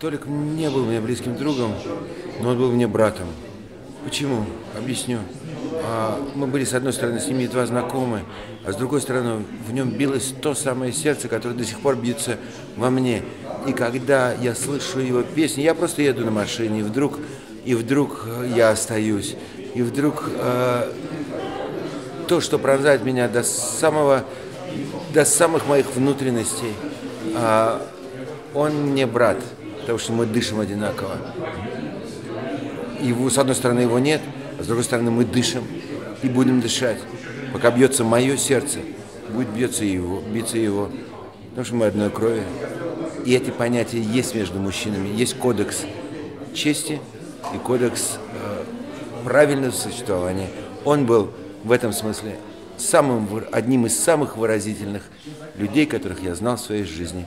Толик не был мне близким другом, но он был мне братом. Почему? Объясню. А, мы были, с одной стороны, с ним едва знакомы, а с другой стороны, в нем билось то самое сердце, которое до сих пор бьется во мне. И когда я слышу его песни, я просто еду на машине, и вдруг, и вдруг я остаюсь, и вдруг э, то, что пронзает меня до самого, до самых моих внутренностей, э, он мне брат потому что мы дышим одинаково. Его, с одной стороны, его нет, а с другой стороны, мы дышим и будем дышать. Пока бьется мое сердце, будет бьется его, биться его, потому что мы одной крови. И эти понятия есть между мужчинами. Есть кодекс чести и кодекс э, правильного существования. Он был в этом смысле самым, одним из самых выразительных людей, которых я знал в своей жизни.